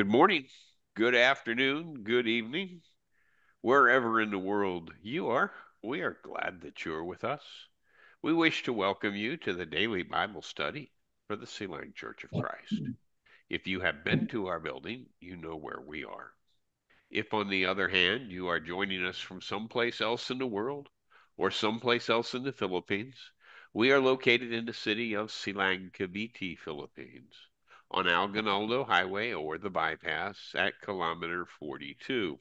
Good morning, good afternoon, good evening, wherever in the world you are. We are glad that you're with us. We wish to welcome you to the daily Bible study for the Silang Church of Christ. If you have been to our building, you know where we are. If, on the other hand, you are joining us from someplace else in the world or someplace else in the Philippines, we are located in the city of Silang, Cavite, Philippines, on Aguinaldo Highway or the bypass at kilometer 42.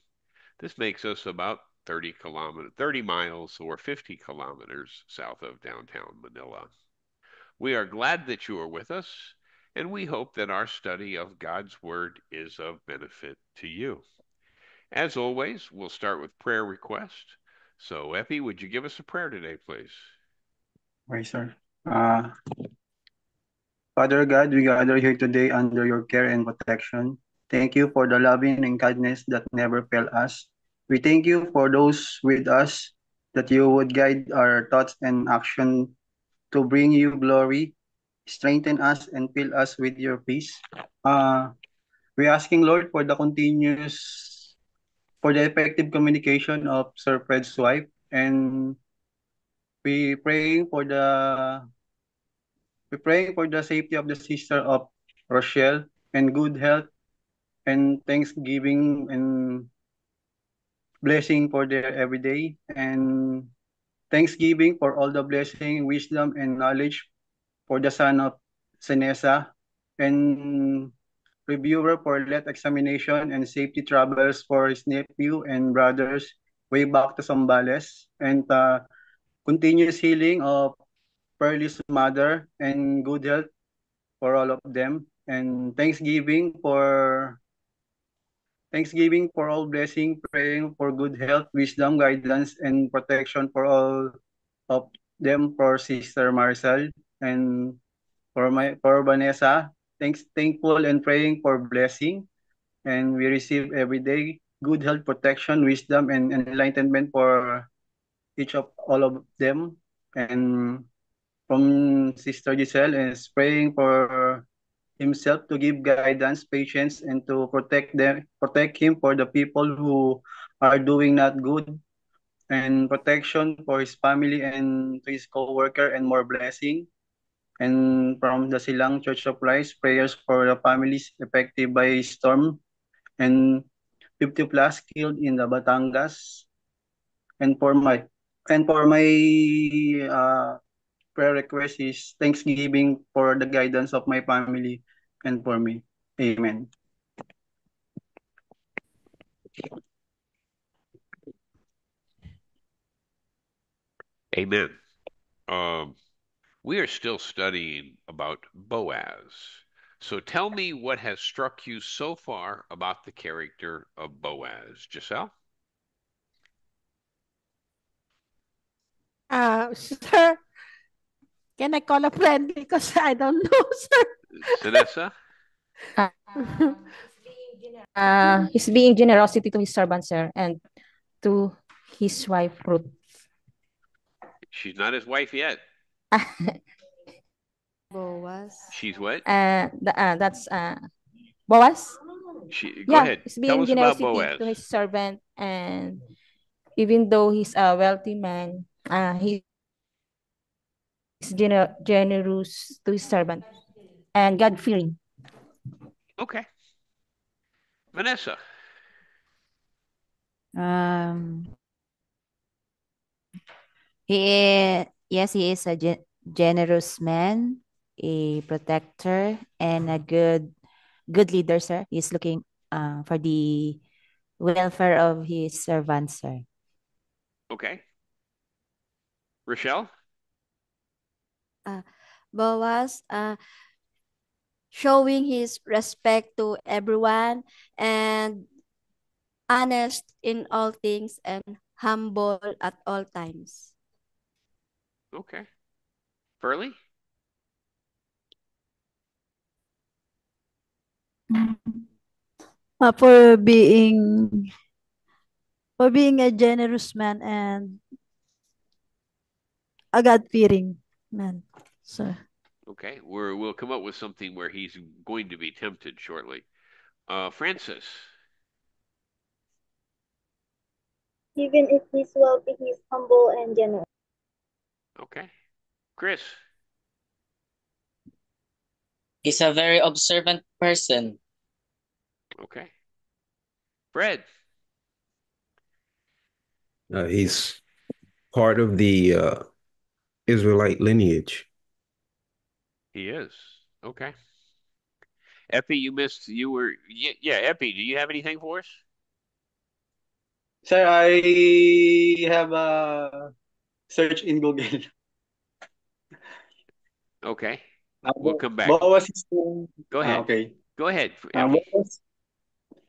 This makes us about 30 kilometer, 30 miles or 50 kilometers south of downtown Manila. We are glad that you are with us, and we hope that our study of God's Word is of benefit to you. As always, we'll start with prayer request. So, Epi, would you give us a prayer today, please? Right, sir. Uh, Father God, we gather here today under your care and protection. Thank you for the loving and kindness that never fail us. We thank you for those with us, that you would guide our thoughts and action to bring you glory, strengthen us, and fill us with your peace. Uh, we're asking, Lord, for the continuous, for the effective communication of Sir Fred's wife, and we praying for the we pray for the safety of the sister of Rochelle and good health and thanksgiving and blessing for their everyday and thanksgiving for all the blessing, wisdom, and knowledge for the son of Senesa and reviewer for LET examination and safety troubles for his nephew and brothers way back to Zambales and uh, continuous healing of Pearlie's mother and good health for all of them and thanksgiving for Thanksgiving for all blessing, praying for good health, wisdom, guidance, and protection for all of them for Sister Marcel and for my for Vanessa. Thanks, thankful and praying for blessing. And we receive every day good health, protection, wisdom, and enlightenment for each of all of them. And from Sister Giselle is praying for himself to give guidance, patience, and to protect them, protect him for the people who are doing not good, and protection for his family and to his co-worker, and more blessing. And from the Silang Church of Christ, prayers for the families affected by storm, and 50 plus killed in the Batangas. And for my and for my uh, prayer request is thanksgiving for the guidance of my family and for me. Amen. Amen. Um, we are still studying about Boaz. So tell me what has struck you so far about the character of Boaz. Giselle? Uh, sir, can I call a friend because I don't know, sir. Vanessa? Uh, he's being generosity to his servant, sir, and to his wife Ruth. She's not his wife yet. Boaz. She's what? Uh, th- uh, that's uh, Boaz. She, go yeah, ahead. he's Tell being us about generosity Boaz. to his servant, and even though he's a wealthy man, uh, he is gener- generous to his servant and God fearing. Okay. Vanessa. Um, he yes, he is a gen- generous man, a protector, and a good good leader, sir. He's looking uh, for the welfare of his servants, sir. Okay. Rochelle? Uh, Boaz uh, showing his respect to everyone and honest in all things and humble at all times. Okay. Pearlie? Uh, for being for being a generous man and a God-fearing man, sir. Okay. We're, we'll come up with something where he's going to be tempted shortly. Uh, Francis. Even if he's wealthy, he's humble and generous. Okay. Chris. He's a very observant person. Okay. Fred. Uh, he's part of the uh, Israelite lineage. He is. Okay. Epi, you missed. You were. Yeah, yeah, Epi, do you have anything for us? Sir, I have a search in Google. Okay. Uh, We'll come back. Boaz is known, Go ah, ahead. okay. Go ahead, Uh, Epi. Boaz,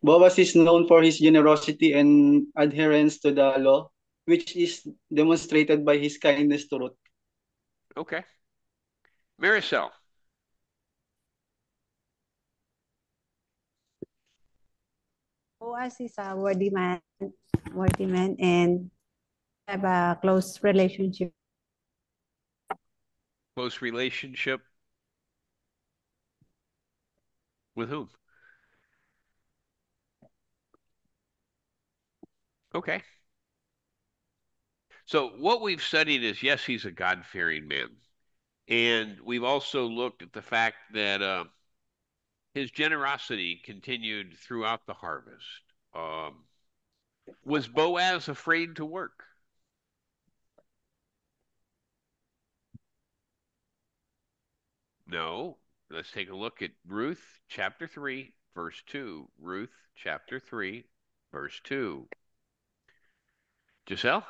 Boaz is known for his generosity and adherence to the law, which is demonstrated by his kindness to Ruth. Okay. Maricel. Boaz is a worthy man, worthy man, and have a close relationship. Close relationship with whom? Okay. So what we've studied is yes, he's a God-fearing man. And we've also looked at the fact that uh, his generosity continued throughout the harvest. Um, was Boaz afraid to work? No. Let's take a look at Ruth chapter 3, verse 2. Ruth chapter 3, verse 2. Giselle?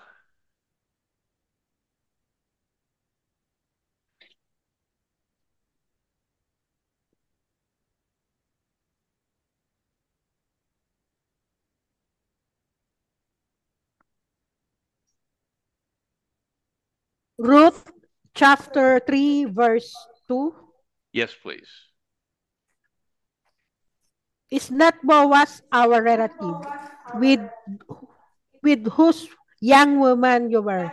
Ruth chapter 3, verse 2. Yes, please. Is not Boaz our relative, with, with whose young woman you were?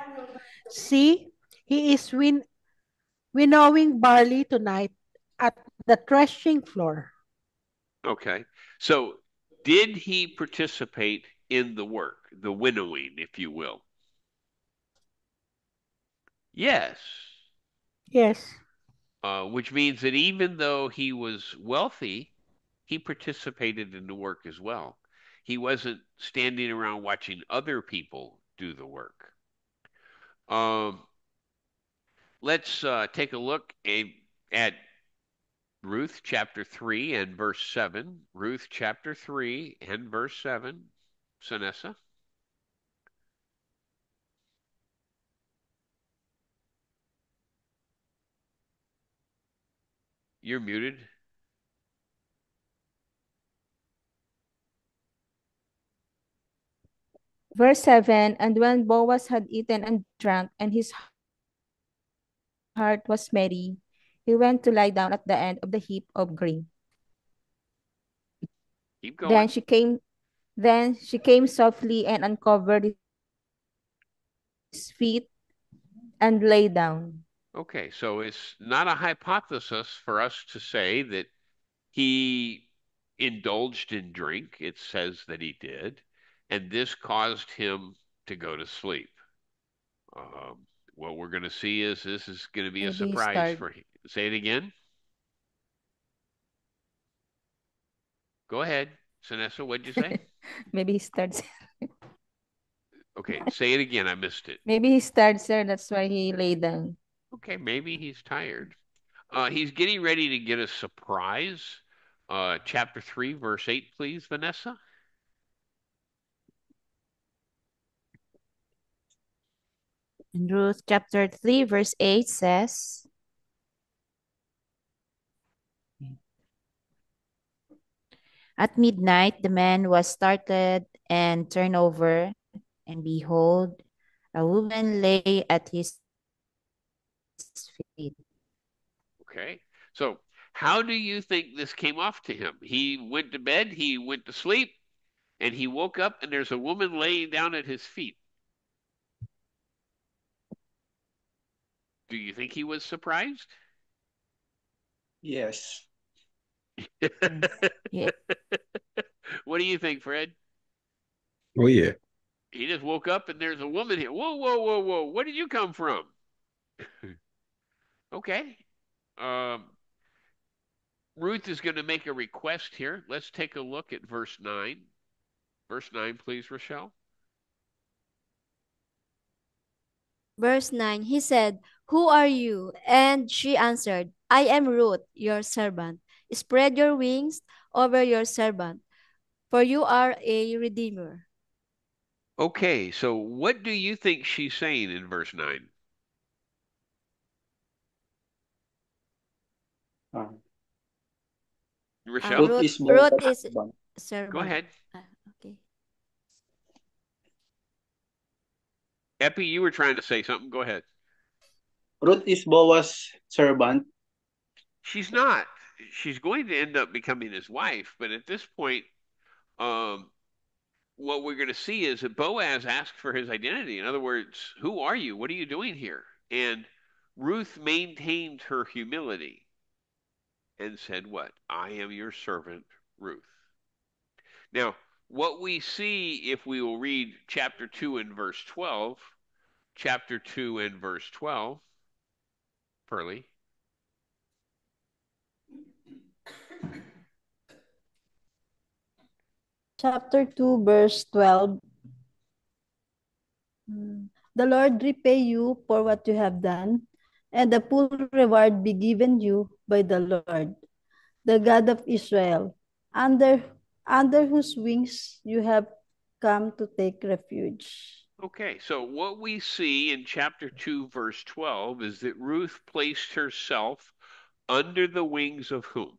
See, he is win, winnowing barley tonight at the threshing floor. Okay. So did he participate in the work, the winnowing, if you will? Yes. Yes. Uh, which means that even though he was wealthy, he participated in the work as well. He wasn't standing around watching other people do the work. Um, let's uh, take a look a, at Ruth chapter 3 and verse 7. Ruth chapter 3 and verse 7. Sanessa. You're muted. Verse 7 And when Boaz had eaten and drunk, and his heart was merry, he went to lie down at the end of the heap of grain. Keep going. Then she came then she came softly and uncovered his feet and lay down. Okay, so it's not a hypothesis for us to say that he indulged in drink. It says that he did, and this caused him to go to sleep. Um, what we're going to see is this is going to be a Maybe surprise for him. Say it again. Go ahead, Sanessa. What'd you say? Maybe he starts Okay, say it again. I missed it. maybe he starts there, that's why he lay down. Okay, maybe he's tired. Uh, he's getting ready to get a surprise. Uh, chapter 3, verse 8, please, Vanessa. And Ruth chapter 3, verse 8 says, At midnight, the man was started and turned over, and behold, a woman lay at his feet. Okay, so how do you think this came off to him? He went to bed, he went to sleep, and he woke up, and there's a woman laying down at his feet. Do you think he was surprised? Yes. Yeah. What do you think, Fred? Oh yeah. He just woke up and there's a woman here. Whoa, whoa, whoa, whoa. Where did you come from? okay. Um, Ruth is going to make a request here. Let's take a look at verse 9. Verse 9, please, Rochelle. Verse 9, he said, Who are you? And she answered, I am Ruth, your servant. Spread your wings over your servant, for you are a redeemer. Okay, so what do you think she's saying in verse 9? Uh, Rochelle? Ruth, Ruth is Ruth Boaz's is servant. servant. Go ahead. Ah, okay. Epi, you were trying to say something. Go ahead. Ruth is Boaz's servant. She's not. She's going to end up becoming his wife, but at this point, um, what we're going to see is that Boaz asked for his identity. In other words, who are you? What are you doing here? And Ruth maintained her humility and said, What? I am your servant, Ruth. Now, what we see if we will read chapter 2 and verse 12, chapter 2 and verse 12, Pearlie. Chapter 2, verse 12. Mm. The Lord repay you for what you have done, and the full reward be given you by the Lord, the God of Israel, under, under whose wings you have come to take refuge. Okay, so what we see in chapter 2, verse 12 is that Ruth placed herself under the wings of whom?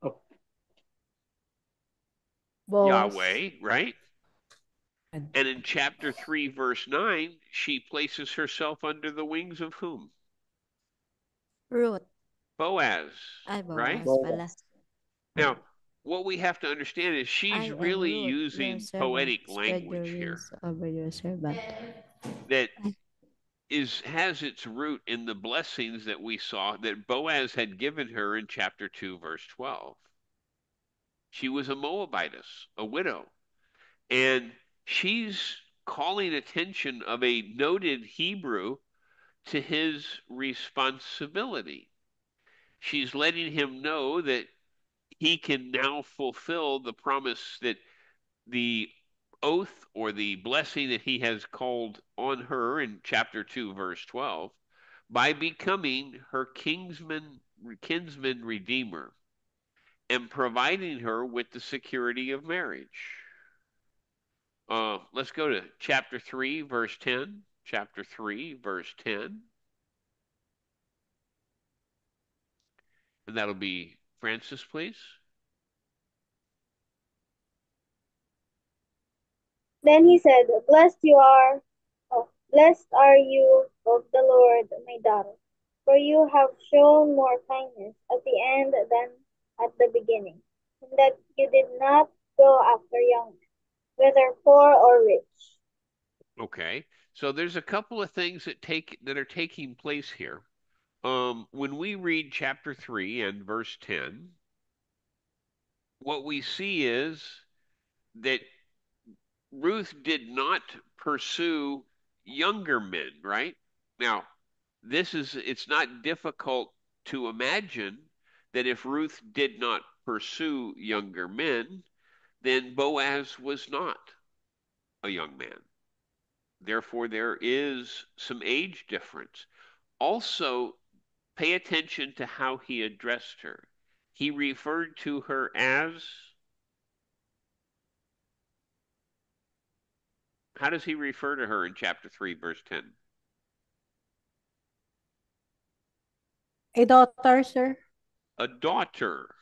Oh. Boaz. Yahweh, right? And in chapter 3, verse 9, she places herself under the wings of whom? Ruth. Boaz, Ay, right? Boaz. Now, what we have to understand is she's am really using poetic language here wings over your servant. that is has its root in the blessings that we saw that Boaz had given her in chapter 2 verse 12. She was a Moabitess, a widow, and she's calling attention of a noted Hebrew to his responsibility. She's letting him know that he can now fulfill the promise that the oath or the blessing that he has called on her in chapter 2 verse 12 by becoming her kinsman kinsman redeemer and providing her with the security of marriage. Uh, let's go to chapter 3 verse 10. Chapter 3 verse 10. And that'll be Francis, please. Then he said, Blessed you are, oh, blessed are you of the Lord, my daughter, for you have shown more kindness at the end than at the beginning, in that you did not go after young whether poor or rich. Okay. So there's a couple of things that take that are taking place here. Um, when we read chapter 3 and verse 10, what we see is that Ruth did not pursue younger men, right? Now, this is it's not difficult to imagine that if Ruth did not pursue younger men, then Boaz was not a young man. Therefore, there is some age difference. Also, pay attention to how he addressed her. He referred to her as. How does he refer to her in chapter 3, verse 10? A daughter, sir. A daughter.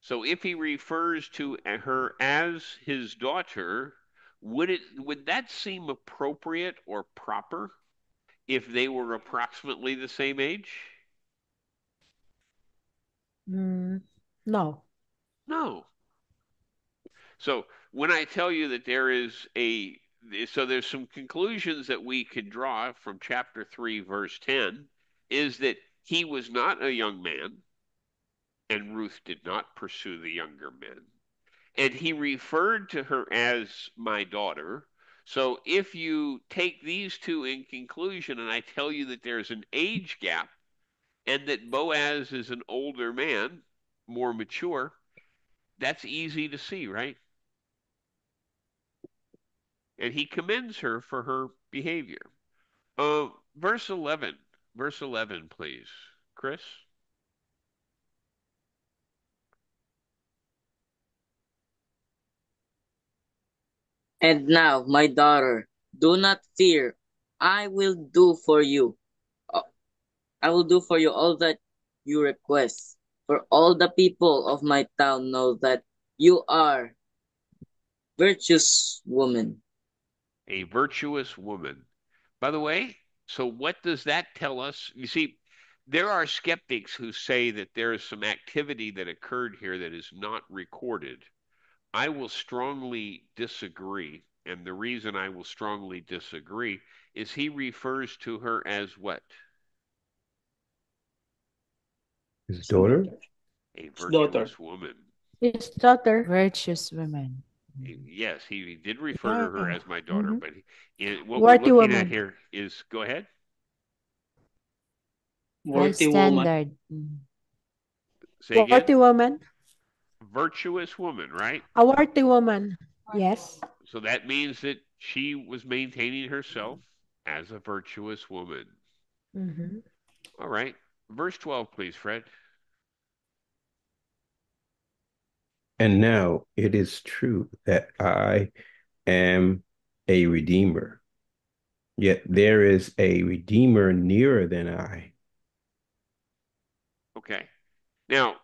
So if he refers to her as his daughter, would it would that seem appropriate or proper if they were approximately the same age? Mm, no. No. So when I tell you that there is a so there's some conclusions that we could draw from chapter 3 verse 10 is that he was not a young man and Ruth did not pursue the younger men. And he referred to her as my daughter. So if you take these two in conclusion, and I tell you that there's an age gap, and that Boaz is an older man, more mature, that's easy to see, right? And he commends her for her behavior. Uh, verse 11. Verse 11, please. Chris? And now, my daughter, do not fear. I will do for you. uh, I will do for you all that you request. For all the people of my town know that you are virtuous woman. A virtuous woman. By the way, so what does that tell us? You see, there are skeptics who say that there is some activity that occurred here that is not recorded. I will strongly disagree. And the reason I will strongly disagree is he refers to her as what? His daughter? A His daughter. virtuous woman. His daughter. Virtuous woman. Yes, he did refer to her as my daughter, Mhm. but he, in, what Worthy we're looking at here is go ahead. High Worthy standard. Mm. Say again. Worthy woman. Virtuous woman, right? A worthy woman. Yes. So that means that she was maintaining herself as a virtuous woman. Mm-hmm. All right. Verse 12, please, Fred. And now it is true that I am a redeemer. Yet there is a redeemer nearer than I. Okay. Now,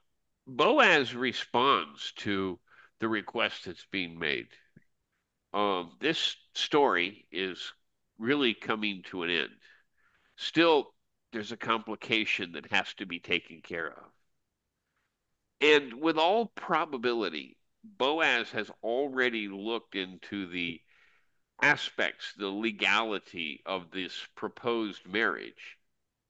Boaz responds to the request that's being made. Um, this story is really coming to an end. Still, there's a complication that has to be taken care of. And with all probability, Boaz has already looked into the aspects, the legality of this proposed marriage.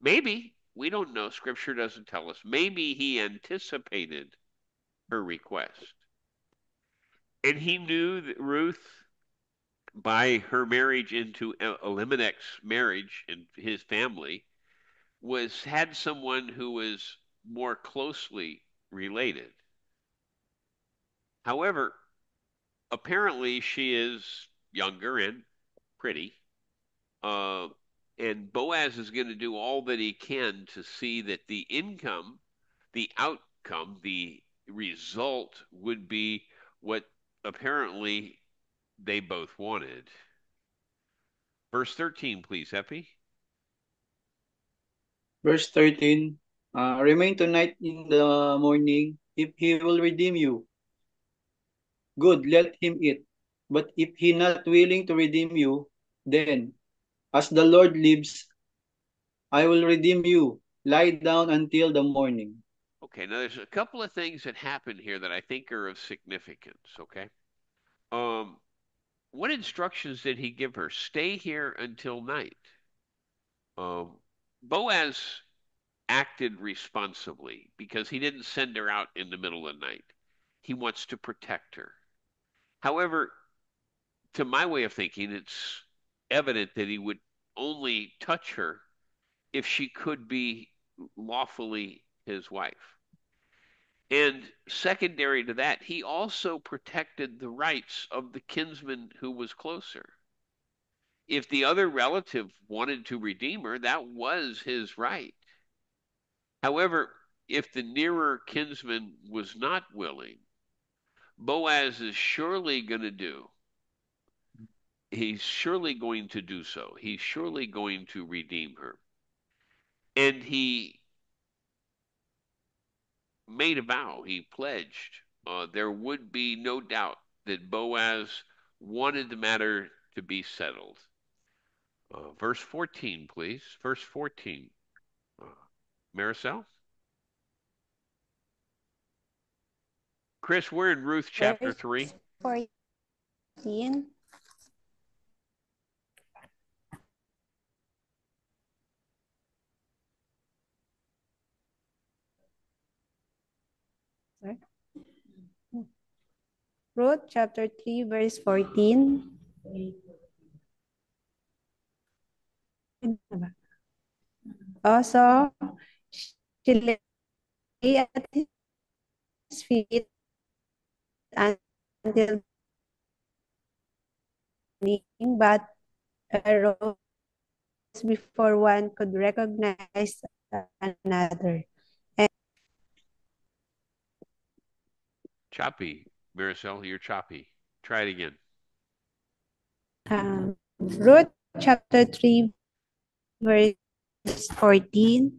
Maybe, we don't know, scripture doesn't tell us. Maybe he anticipated her request. And he knew that Ruth, by her marriage into Elimelech's marriage and his family, was had someone who was more closely related. However, apparently she is younger and pretty. Uh, and Boaz is going to do all that he can to see that the income, the outcome, the result would be what apparently they both wanted. Verse 13, please, Epi. Verse 13, uh, remain tonight in the morning if he will redeem you. Good, let him eat. But if he not willing to redeem you, then, as the Lord lives, I will redeem you. Lie down until the morning. Okay, now there's a couple of things that happen here that I think are of significance, okay? Um, what instructions did he give her? Stay here until night. Um, Boaz acted responsibly because he didn't send her out in the middle of the night. He wants to protect her. However, to my way of thinking, it's evident that he would only touch her if she could be lawfully his wife. And secondary to that, he also protected the rights of the kinsman who was closer. If the other relative wanted to redeem her, that was his right. However, if the nearer kinsman was not willing, Boaz is surely going to do. He's surely going to do so. He's surely going to redeem her. And he made a vow, he pledged. Uh, there would be no doubt that Boaz wanted the matter to be settled. Uh, verse 14, please. Verse 14. Uh, Maricel? Chris, we're in Ruth chapter 3. 14. Ruth chapter 3, verse 14. Also, she lay at his feet until morning, but arose before one could recognize another. And Choppy. Maricel, you're choppy. Try it again. um, Ruth chapter 3, verse 14.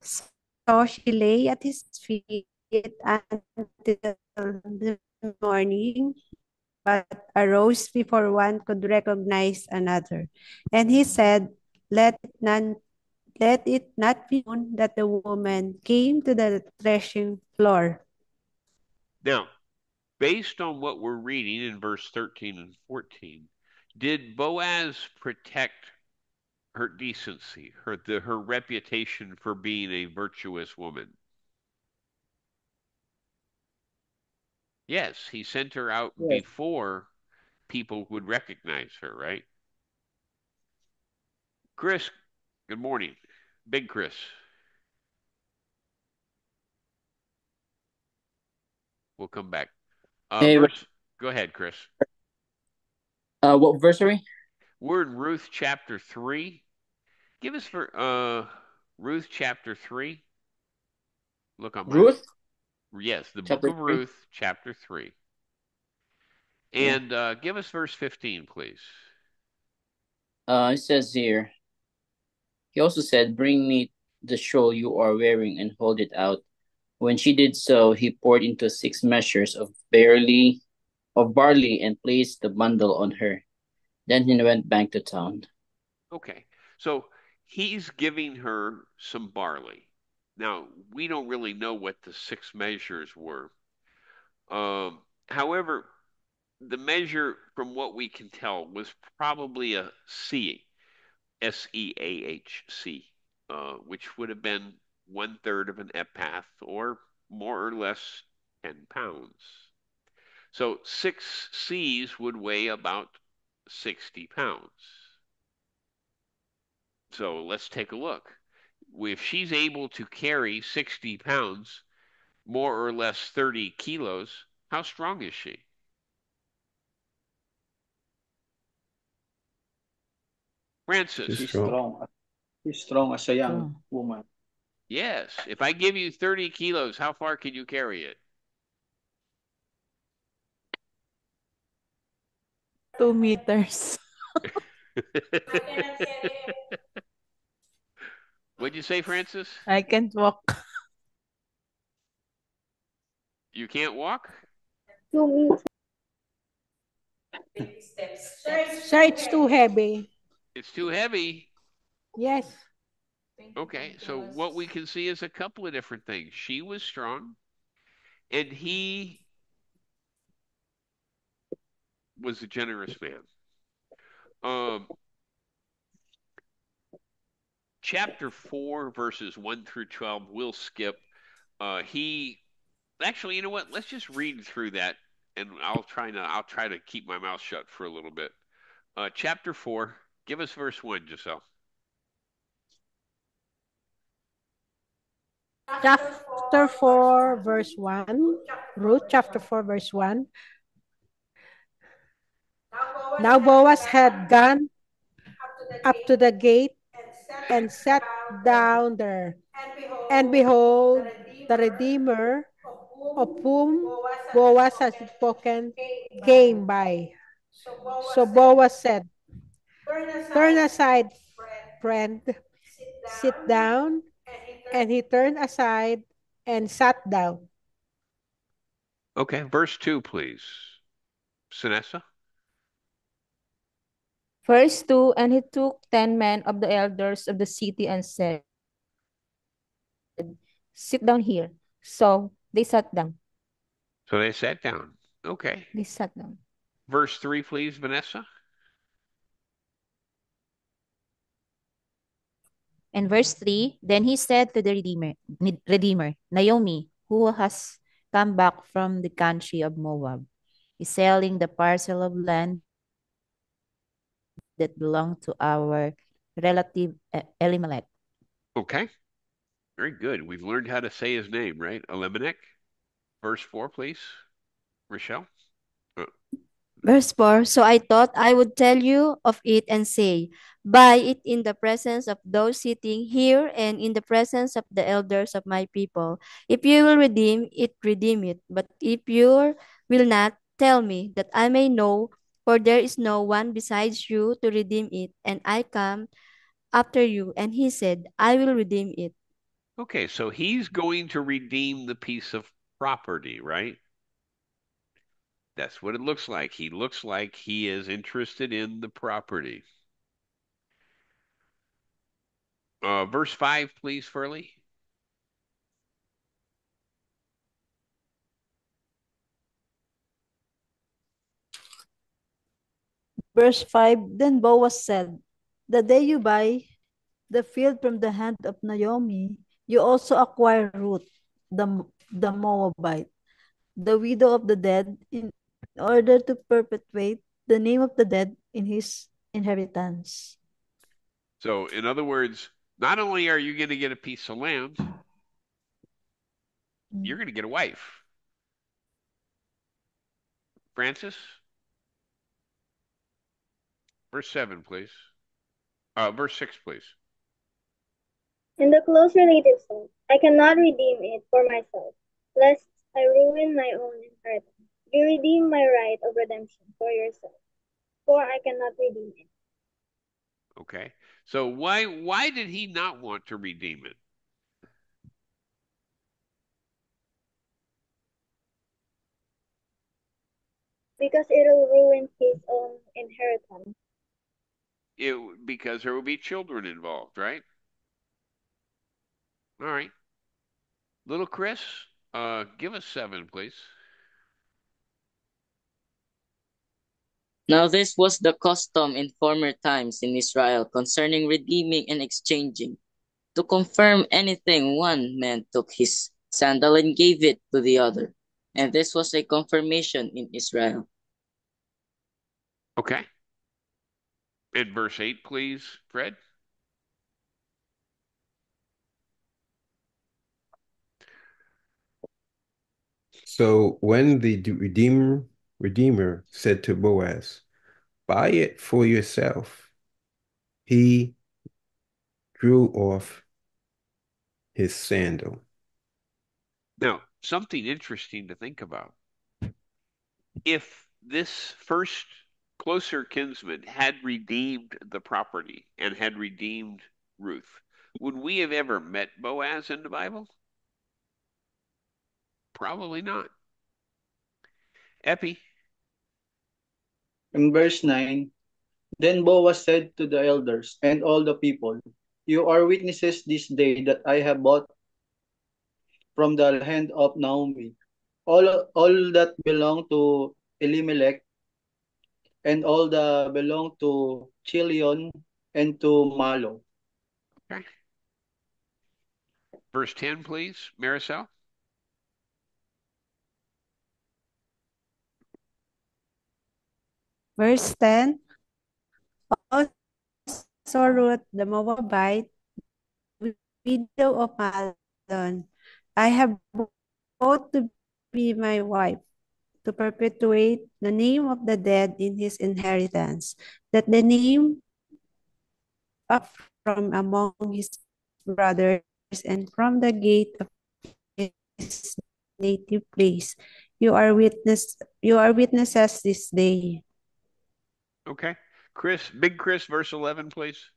So she lay at his feet until the morning, but arose before one could recognize another. And he said, Let it none let it not be known that the woman came to the threshing floor. Now, based on what we're reading in verse 13 and 14, did Boaz protect her decency, her the, her reputation for being a virtuous woman? Yes, he sent her out Yes. before people would recognize her, right? Chris, good morning. Big Chris. We'll come back. Uh, Hey, verse, go ahead, Chris. Uh, what verse are we? We're in Ruth chapter 3. Give us for uh Ruth chapter 3. Look on my Ruth? Yes, the book Chapter of three? Ruth, chapter 3. And uh give us verse 15, please. Uh, it says here, he also said, Bring me the shawl you are wearing and hold it out. When she did so, he poured into six measures of barley of barley and placed the bundle on her. Then he went back to town. Okay. So he's giving her some barley. Now, we don't really know what the six measures were. Um, however, the measure, from what we can tell, was probably a C, S E A H C, uh, which would have been one third of an ephah or more or less 10 pounds. So six C's would weigh about 60 pounds. So let's take a look. If she's able to carry 60 pounds, more or less 30 kilos, how strong is she? Francis. She's She's strong. strong. She's strong as a young woman. Yes. If I give you 30 kilos, how far can you carry it? Two meters. What'd you say, Francis? I can't walk. You can't walk? Two meters. Sir, it's too heavy. It's too heavy. Yes. Okay, so what we can see is a couple of different things. She was strong, and he was a generous man. Um, chapter 4, verses 1 through 12, we'll skip. Uh, he actually, you know what? Let's just read through that, and I'll try to I'll try to keep my mouth shut for a little bit. Uh, chapter 4, give us verse 1, Giselle. Chapter 4, verse 1. Ruth chapter 4, verse 1. Now Boaz had gone up to the gate and sat down there. And behold, the Redeemer of whom Boaz had spoken came by. So Boaz said, Turn aside, friend, sit down. And he turned aside and sat down. Okay, verse 2, please. Sinessa? Verse 2 And he took ten men of the elders of the city and said, Sit down here. So they sat down. So they sat down. Okay. They sat down. Verse 3, please, Vanessa. And verse 3, then he said to the Redeemer, Redeemer, Naomi, who has come back from the country of Moab, is selling the parcel of land that belonged to our relative Elimelech. Okay. Very good. We've learned how to say his name, right? Elimelech. Verse 4, please. Rochelle. Verse 4 So I thought I would tell you of it and say, Buy it in the presence of those sitting here and in the presence of the elders of my people. If you will redeem it, redeem it. But if you will not, tell me that I may know, for there is no one besides you to redeem it, and I come after you. And he said, I will redeem it. Okay, so he's going to redeem the piece of property, right? That's what it looks like. He looks like he is interested in the property. Uh, verse 5, please, Pearlie. Verse 5 Then Boaz said, The day you buy the field from the hand of Naomi, you also acquire Ruth, the, the Moabite, the widow of the dead, in order to perpetuate the name of the dead in his inheritance. So, in other words, not only are you going to get a piece of land, you're going to get a wife. Francis? Verse 7, please. Uh, verse 6, please. In the close relative said, I cannot redeem it for myself, lest I ruin my own inheritance. You redeem my right of redemption for yourself, for I cannot redeem it. Okay. So why why did he not want to redeem it? Because it'll ruin his own inheritance. It because there will be children involved, right? All right. Little Chris, uh, give us seven, please. Now this was the custom in former times in Israel concerning redeeming and exchanging. To confirm anything, one man took his sandal and gave it to the other. And this was a confirmation in Israel. Okay. In verse 8, please, Fred. So when the Redeemer Redeemer said to Boaz, Buy it for yourself, he drew off his sandal. Now, something interesting to think about. If this first closer kinsman had redeemed the property and had redeemed Ruth, would we have ever met Boaz in the Bible? Probably not. Epi, In verse 9, Then Boaz said to the elders and all the people, You are witnesses this day that I have bought from the hand of Naomi all, all that belong to Elimelech and all that belong to Chilion and to Mahlon. okay. Verse 10, please, Marisol. Verse 10 Also Ruth the Moabite, widow of Mahlon, I have bought to be my wife, to perpetuate the name of the dead in his inheritance, that the name up from among his brothers and from the gate of his native place. You are witness you are witnesses this day. Okay. Chris, Big Chris, verse 11, please.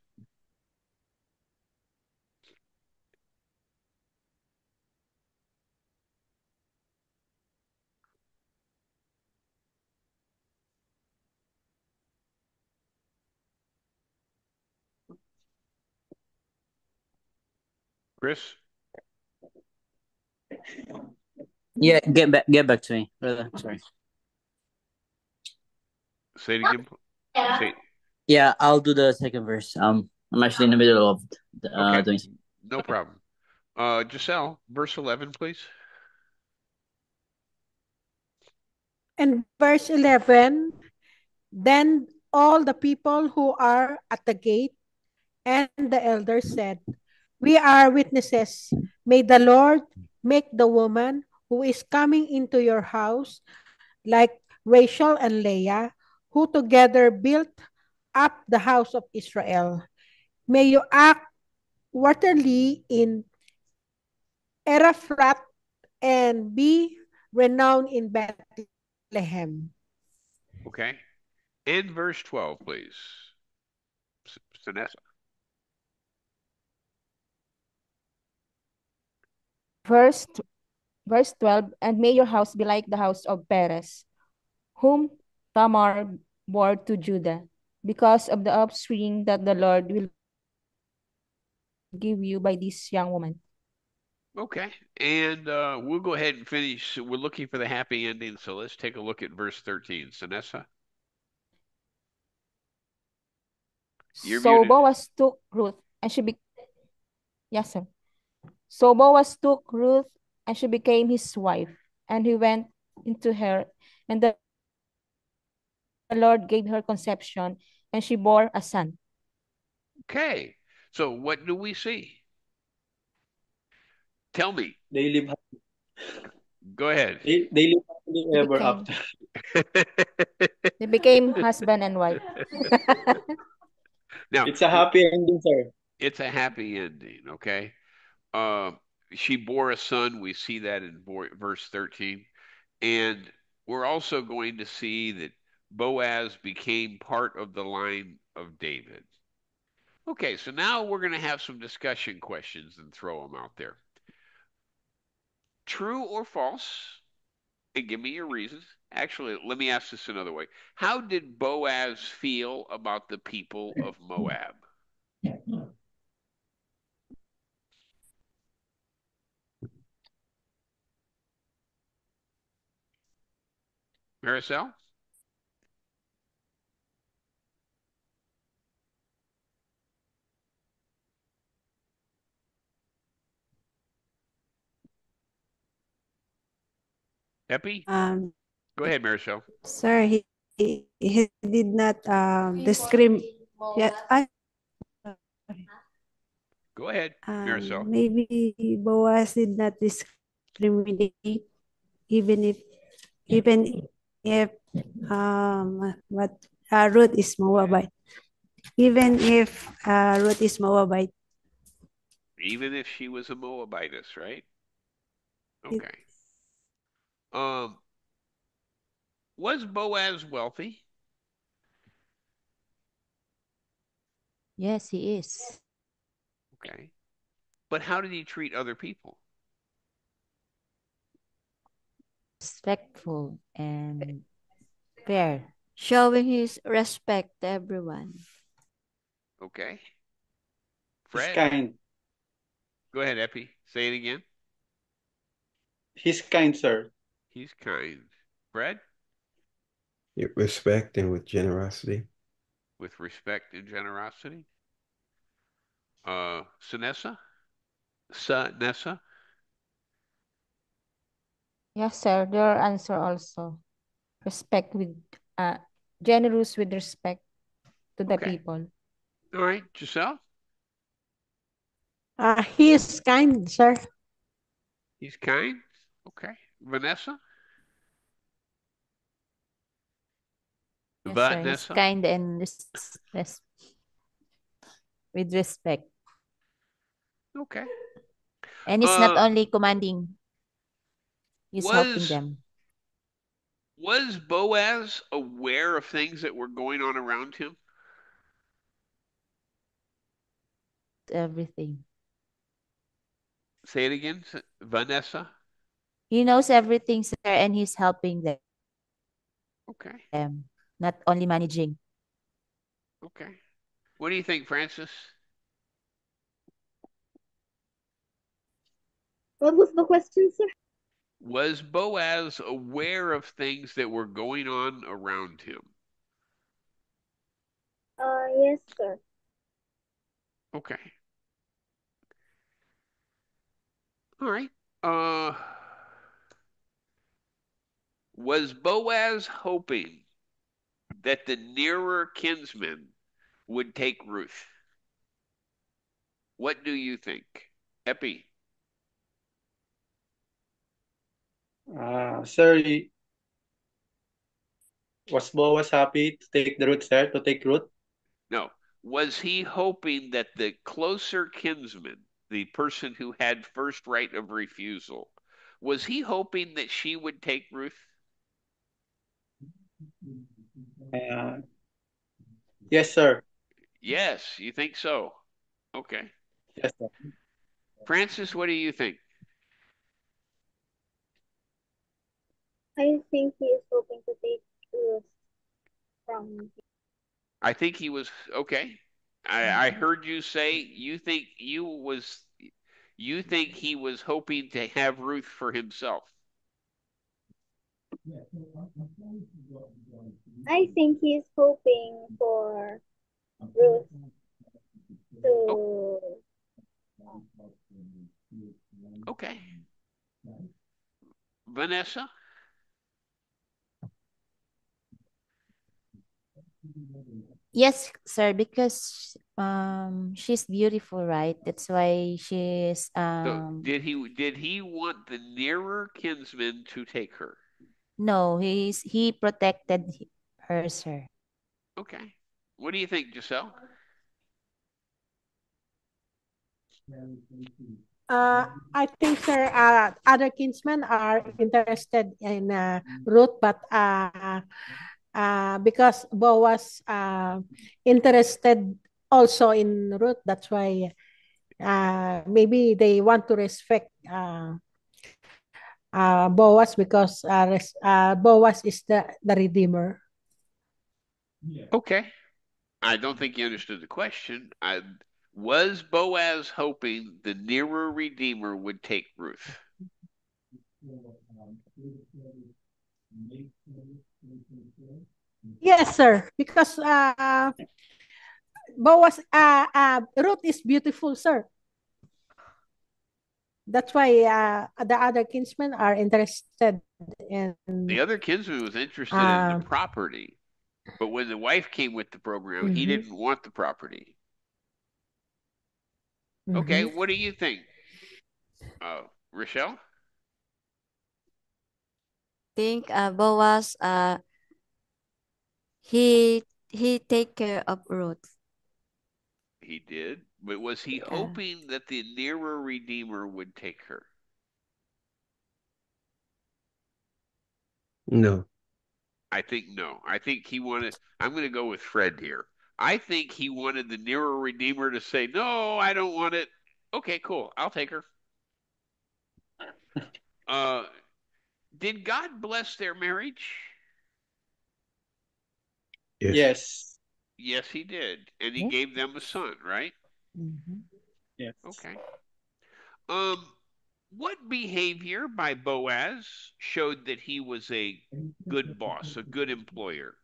Chris, Yeah, get back get back to me, brother. Sorry. say it again. Yeah. Yeah, I'll do the second verse. Um, I'm actually in the middle of uh, okay. doing. No problem. Uh, Giselle, verse eleven, please. And verse eleven, then all the people who are at the gate and the elders said, "We are witnesses. May the Lord make the woman who is coming into your house like Rachel and Leah." Who together built up the house of Israel. May you act worthily in Ephrath and be renowned in Bethlehem. Okay. In verse 12, please. S- Vanessa. Verse, verse 12, and may your house be like the house of Perez, whom Tamar bore to Judah, because of the offspring that the Lord will give you by this young woman. Okay. And uh, we'll go ahead and finish. We're looking for the happy ending, so let's take a look at verse 13. Vanessa? You're so muted. Boaz took Ruth, and she be yes, sir. So Boaz took Ruth, and she became his wife, and he went into her, and the the Lord gave her conception, and she bore a son. Okay. So what do we see? Tell me. They live happily. Go ahead. They, they live happily They ever became- after. They became husband and wife. Now, It's a happy ending, sir. it's a happy ending, okay? Uh, she bore a son. We see that in verse 13. And we're also going to see that Boaz became part of the line of David. Okay, so now we're going to have some discussion questions and throw them out there. True or false? And give me your reasons. Actually, let me ask this another way. How did Boaz feel about the people of Moab? Maricel? Epi? Um, Go ahead, Marisol. sir, he, he, he did not um, discriminate. Yeah, I, Go ahead, um, maybe Boaz did not discriminate, even if, even if um, what uh, Ruth is Moabite. Even if uh, Ruth is Moabite, Even if she was a Moabitess, right? It- Okay. Um, was Boaz wealthy? Yes, he is. Okay. But how did he treat other people? Respectful and fair. Showing his respect to everyone. Okay. He's kind. Go ahead, Epi. Say it again. He's kind, sir. He's kind. Fred? With respect and with generosity. With respect and generosity. Uh, Sanessa? Sanessa? Yes, sir. Your answer also. Respect with uh generous with respect to the Okay. people. All right. Giselle? Uh, he is kind, sir. He's kind? Okay. Vanessa? Yes, Vanessa? kind and res with respect. Okay. And not Uh, only commanding, he's helping was them. was Boaz aware of things that were going on around him? Everything. Say it again, Vanessa. He knows everything, sir, and he's helping them, Okay. not only managing. Okay. What do you think, Francis? What was the question, sir? Was Boaz aware of things that were going on around him? Uh, yes, sir. Okay. All right. Uh, Was Boaz hoping that the nearer kinsman would take Ruth? What do you think? Epi. Uh, sir, was Boaz happy to take the Ruth, sir, to take Ruth? No. Was he hoping that the closer kinsman, the person who had first right of refusal, was he hoping that she would take Ruth? Uh, yes, sir. Yes, you think so? Okay. Yes, sir. Francis, what do you think? I think he is hoping to take Ruth from I think he was okay. I, I heard you say you think you was you think he was hoping to have Ruth for himself. I think he's hoping for Ruth to Okay. Vanessa? Yes, sir, because um she's beautiful, right? That's why she's So um did he did he want the nearer kinsman to take her? no, he's he protected her, sir. Okay. What do you think, Giselle? Uh, I think, sir, uh, other kinsmen are interested in uh, Ruth, but uh, uh, because Boaz uh, interested also in Ruth, that's why uh, maybe they want to respect uh, uh, Boaz because uh, res- uh, Boaz is the, the redeemer. Okay. I don't think you understood the question. I was Boaz hoping the nearer redeemer would take Ruth? Yes, sir, because uh, Boaz, uh, uh, Ruth is beautiful, sir. That's why uh, the other kinsmen are interested in. The other kinsman was interested in Um, the property, but when the wife came with the program, he Mhm. didn't want the property. Okay, what do you think? Uh, Rochelle? think uh, Boaz uh he he take care of Ruth. He did, but was he hoping that the nearer redeemer would take her? No. I think no. I think he wanted, I'm going to go with Fred here. I think he wanted the nearer redeemer to say, no, I don't want it. Okay, cool. I'll take her. Uh, did God bless their marriage? Yes. Yes. Yes, he did. And he Yeah. gave them a son, right? Yes. Okay. Um, what behavior by Boaz showed that he was a good boss, a good employer?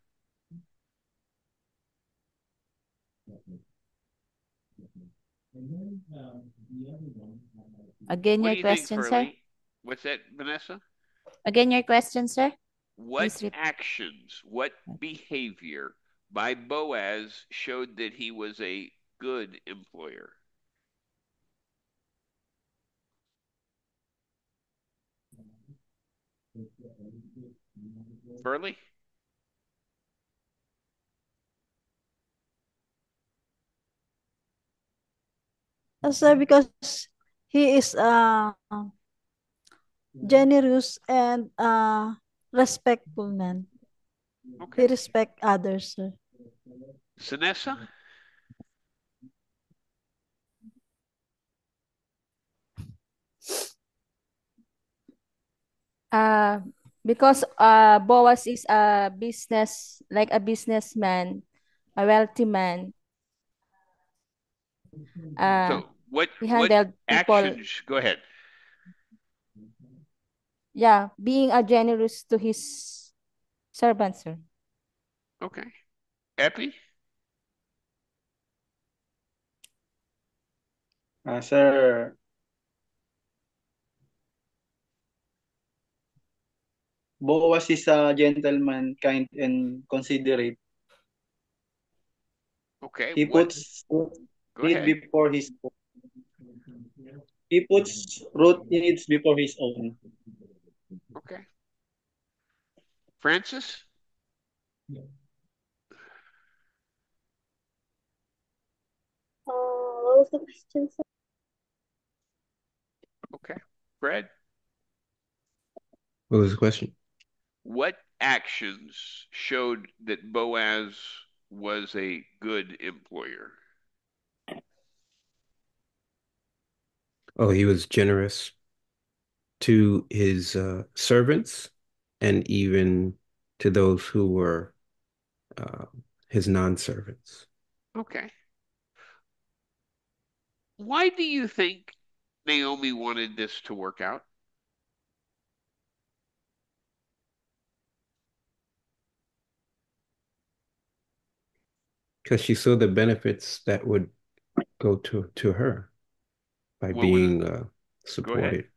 Again, What your you think, question, sir? What's that, Vanessa? Again, your question, sir? What actions, what behavior by Boaz showed that he was a good employer? Pearlie? Uh, sir, because he is uh, generous and uh, respectful man. Okay. He respect others, sir. Sinessa? Uh, because uh, Boaz is a business, like a businessman, a wealthy man. Uh, So what he what people, actions? Go ahead. yeah, being a generous to his servants, sir. Okay. Epi? Uh, sir, Boaz is a gentleman, kind and considerate. Okay. He what? puts Go need before his he puts Ruth needs before his own. Okay. Francis? Uh, what was the question. Okay. Fred? What was the question? What actions showed that Boaz was a good employer? Oh, he was generous to his uh, servants and even to those who were uh, his non-servants. Okay. Why do you think Naomi wanted this to work out? Because she saw the benefits that would go to to her by What being uh, supported,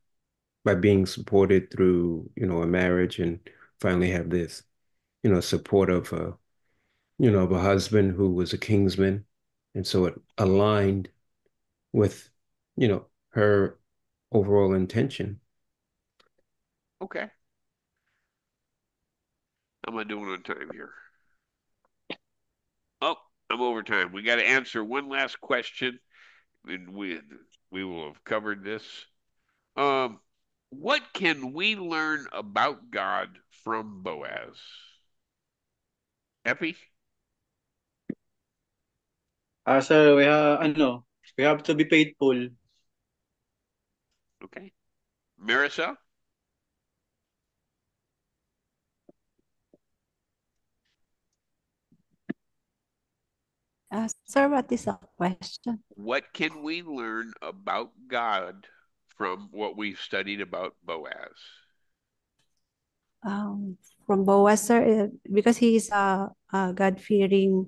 by being supported through, you know, a marriage and finally have this, you know, support of a, you know, of a husband who was a kinsman. And so it aligned with, you know, her overall intention. Okay. How am I doing on time here? I'm over time. We got to answer one last question, and we we will have covered this. Um, what can we learn about God from Boaz? Epi? Ah, sir, we have ano, we have to be faithful. Okay. Marissa? Uh, sir, what is the question? What can we learn about God from what we've studied about Boaz? Um, from Boaz, sir, uh, because he is a, a God-fearing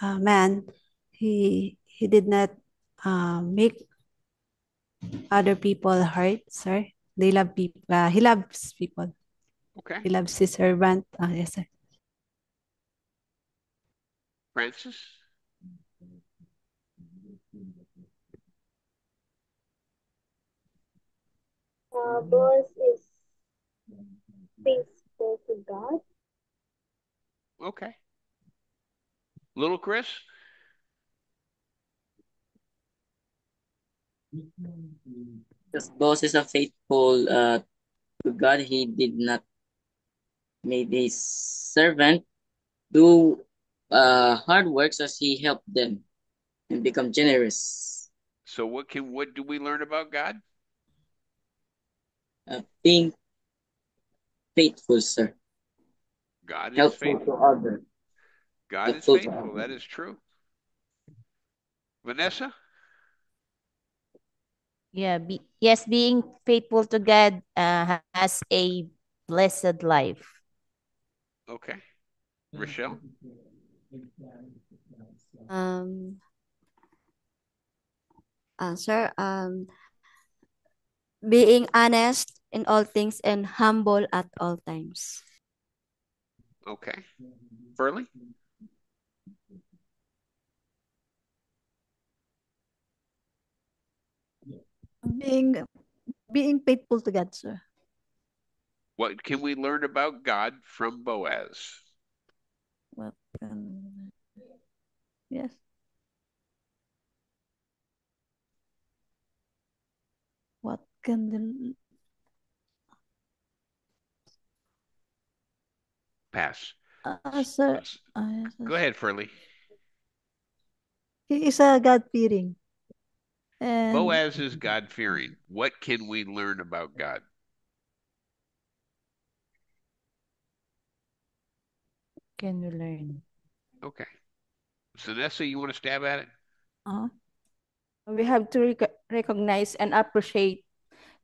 uh, man, he he did not uh, make other people hurt, sir. They love people. Uh, he loves people. Okay. He loves his servant. Uh, yes, sir. Francis? Uh, Boaz is faithful to God. Okay. Little Chris? Because Boaz is a faithful uh, to God, he did not make his servant do uh, hard works as he helped them and become generous. So what can what do we learn about God? Uh, being faithful, sir. God is Helpful to faithful. others. God is Helpful to faithful. That is true. Vanessa? Yeah, be, yes, being faithful to God uh, has a blessed life. Okay. Rochelle? Um, uh, sir, um, being honest in all things and humble at all times. Okay. Pearlie? Being being faithful to God, sir. What can we learn about God from Boaz? What can um, yes. What can the Pass. uh, sir? S- Uh, Go ahead, Pearlie. He is a God fearing and Boaz is God fearing. What can we learn about God? Can we learn? Okay. So Vanessa, you want to stab at it? uh, We have to rec- recognize and appreciate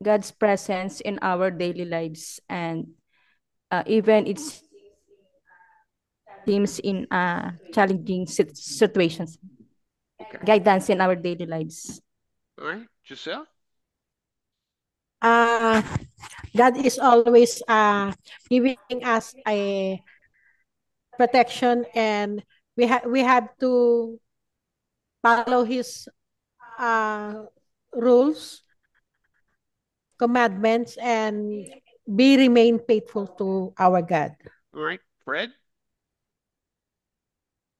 God's presence in our daily lives and uh, even its teams in uh, challenging situations. Okay. Guidance in our daily lives. All right. Giselle? Uh, God is always uh, giving us a protection and we have we have to follow his uh, rules commandments and be remain faithful to our God. All right, Fred.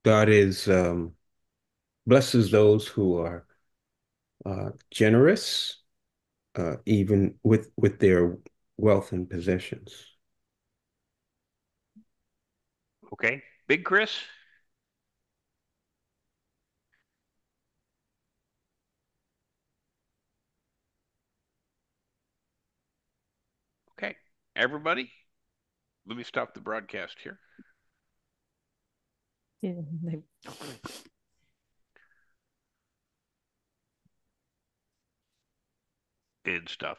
God is um, blesses those who are uh, generous, uh, even with with their wealth and possessions. Okay, Big Chris. Okay, everybody, let me stop the broadcast here. And stop the